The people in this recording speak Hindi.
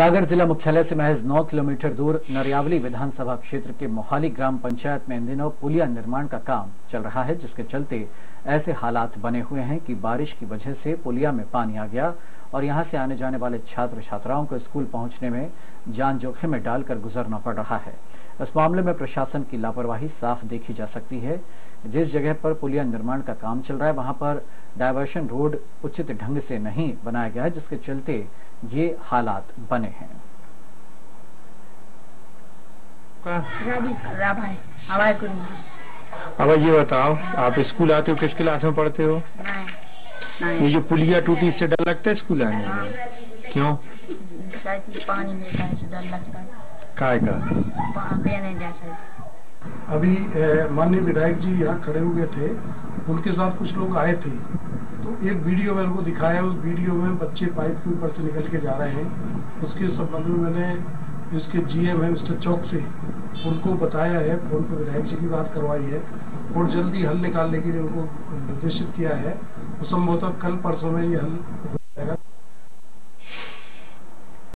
सागर जिला मुख्यालय से महज 9 किलोमीटर दूर नरियावली विधानसभा क्षेत्र के मोहाली ग्राम पंचायत में इन दिनों पुलिया निर्माण का काम चल रहा है, जिसके चलते ऐसे हालात बने हुए हैं कि बारिश की वजह से पुलिया में पानी आ गया और यहाँ से आने जाने वाले छात्र छात्राओं को स्कूल पहुँचने में जान जोखिम में डालकर गुजरना पड़ रहा है। इस मामले में प्रशासन की लापरवाही साफ़ देखी जा सकती है। जिस जगह पर पुलिया निर्माण का काम चल रहा है, वहाँ पर डायवर्शन रोड उचित ढंग से नहीं बनाया गया है, जिसके चलते ये हालात बने। हैं। अब ये बताओ आप स्कूल आते हो किस क्लास में पढ़ते हो? ये जो पुलिया टूटी इससे डर लगता है स्कूल आने में? क्यों? पानी मिलता डर लगता है। काय का? नहीं जा सकते। अभी माननीय विधायक जी यहाँ खड़े हुए थे। उनके साथ कुछ लोग आए थे। तो एक वीडियो मैंने को दिखाया, उस वीडियो में बच्चे पाइप के ऊपर से निकल के जा रहे हैं। उसके संबंध में मैंने इसके जीएम है, मिस्टर चौक से, उनको बताया है, फ़ोन पर विधायक जी की बात करवाई है, और जल्दी हल निकालने के लिए उनको निर्देशित किया है। तो संभवतः कल परसों में ये हल